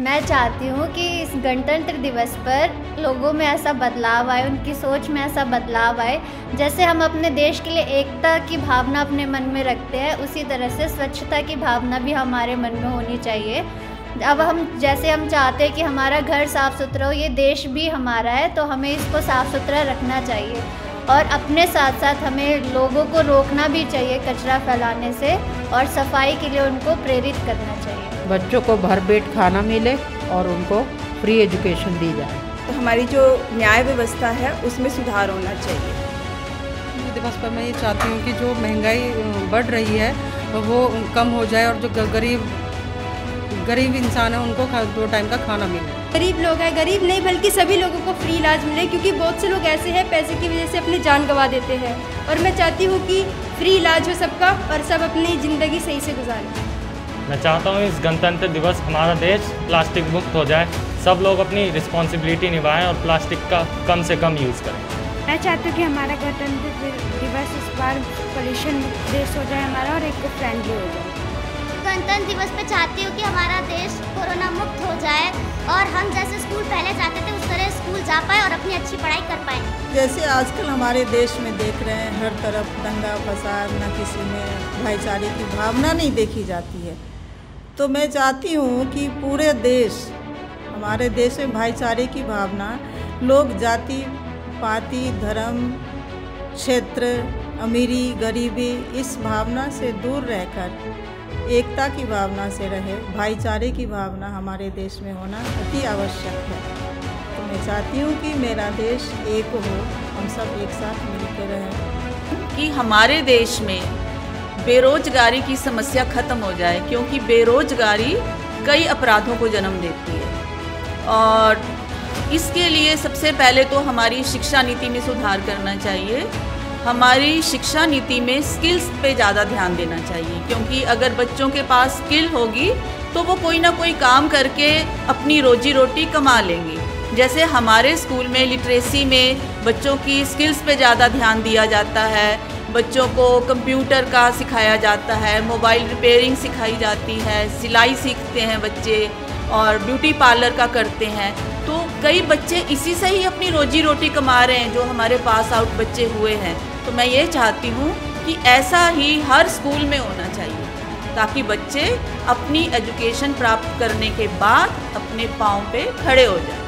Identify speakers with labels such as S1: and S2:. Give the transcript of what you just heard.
S1: मैं चाहती हूँ कि इस गणतंत्र दिवस पर लोगों में ऐसा बदलाव आए, उनकी सोच में ऐसा बदलाव आए, जैसे हम अपने देश के लिए एकता की भावना अपने मन में रखते हैं, उसी तरह से स्वच्छता की भावना भी हमारे मन में होनी चाहिए। अब हम, जैसे हम चाहते हैं कि हमारा घर साफ़ सुथरा हो, ये देश भी हमारा है तो हमें इसको साफ़ सुथरा रखना चाहिए। और अपने साथ साथ हमें लोगों को रोकना भी चाहिए कचरा फैलाने से, और सफ़ाई के लिए उनको प्रेरित करना चाहिए।
S2: बच्चों को भर पेट खाना मिले और उनको फ्री एजुकेशन दी जाए।
S3: तो हमारी जो न्याय व्यवस्था है उसमें सुधार होना चाहिए।
S4: दिवस पर मैं ये चाहती हूँ कि जो महँगाई बढ़ रही है वो कम हो जाए और जो गरीब गरीब इंसान है उनको दो टाइम का खाना मिले।
S5: गरीब लोग हैं गरीब नहीं बल्कि सभी लोगों को फ्री इलाज मिले क्योंकि बहुत से लोग ऐसे हैं पैसे की वजह से अपनी जान गंवा देते हैं। और मैं चाहती हूँ कि फ्री इलाज हो सबका और सब अपनी ज़िंदगी सही से गुजारें।
S6: मैं चाहता हूँ इस गणतंत्र दिवस हमारा देश प्लास्टिक मुक्त हो जाए। सब लोग अपनी रिस्पॉन्सिबिलिटी निभाएँ और प्लास्टिक का कम से कम यूज़ करें।
S7: मैं चाहती हूँ कि हमारा गणतंत्र दिवस इस बार पोल्यूशन देश हो जाए हमारा और एक फ्रेंडली हो जाए।
S8: गणतंत्र दिवस पे चाहती हूँ कि हमारा देश कोरोना मुक्त हो जाए और हम जैसे स्कूल पहले जाते थे उस तरह स्कूल जा पाए और अपनी अच्छी पढ़ाई कर पाए।
S9: जैसे आजकल हमारे देश में देख रहे हैं हर तरफ़ दंगा फसाद न किसी में भाईचारे की भावना नहीं देखी जाती है। तो मैं चाहती हूँ कि पूरे देश, हमारे देश में भाईचारे की भावना, लोग जाति, पाति, धर्म, क्षेत्र, अमीरी, गरीबी, इस भावना से दूर रहकर, एकता की भावना से रहे, भाईचारे की भावना हमारे देश में होना अति आवश्यक है। तो मैं चाहती हूँ कि मेरा देश एक हो, हम सब एक साथ मिलकर रहें।
S10: कि हमारे देश में बेरोजगारी की समस्या खत्म हो जाए, क्योंकि बेरोजगारी कई अपराधों को जन्म देती है। और इसके लिए सबसे पहले तो हमारी शिक्षा नीति में सुधार करना चाहिए। हमारी शिक्षा नीति में स्किल्स पे ज़्यादा ध्यान देना चाहिए, क्योंकि अगर बच्चों के पास स्किल होगी तो वो कोई ना कोई काम करके अपनी रोजी रोटी कमा लेंगे। जैसे हमारे स्कूल में लिटरेसी में बच्चों की स्किल्स पे ज़्यादा ध्यान दिया जाता है बच्चों को कंप्यूटर का सिखाया जाता है, मोबाइल रिपेयरिंग सिखाई जाती है, सिलाई सीखते हैं बच्चे और ब्यूटी पार्लर का करते हैं। तो कई बच्चे इसी से ही अपनी रोजी रोटी कमा रहे हैं जो हमारे पास आउट बच्चे हुए हैं। तो मैं ये चाहती हूँ कि ऐसा ही हर स्कूल में होना चाहिए, ताकि बच्चे अपनी एजुकेशन प्राप्त करने के बाद अपने पाँव पे खड़े हो जाएँ।